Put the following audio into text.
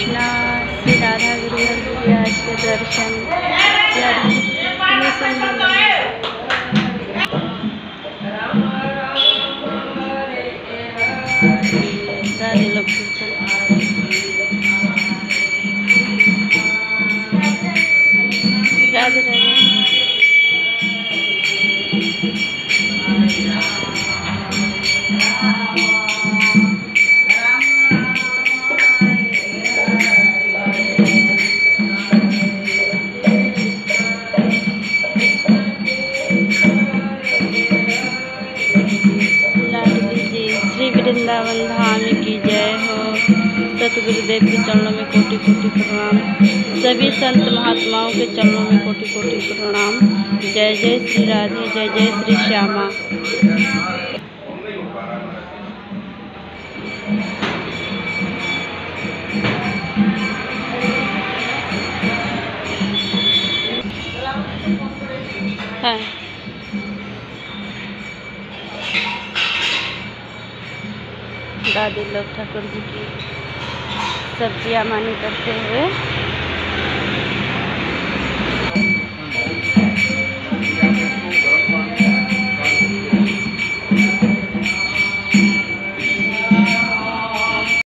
कृष्णा श्री राधा गिरिधर गिरिराज के दर्शन। सारे लोग वृंदावन धाम की जय हो। सतगुरुदेव के चरणों में कोटि कोटि प्रणाम। सभी संत महात्माओं के चरणों में कोटि कोटि प्रणाम। जय जय श्री राधे, जय जय श्री श्यामा। हाँ। दादी लोग ठाकुर जी की सब्ज़ियाँ मानी करते हुए।